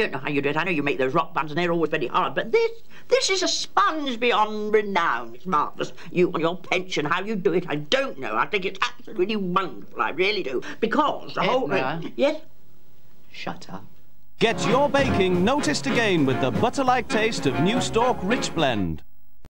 don't know how you do it. I know you make those rock bands, and they're always very hard, but this, this is a sponge beyond renown. It's marvellous. You on your pension, how you do it, I don't know. I think it's absolutely wonderful. I really do. Because the whole... thing. yes? Shut up. Get your baking noticed again with the butter-like taste of New Stork Rich Blend.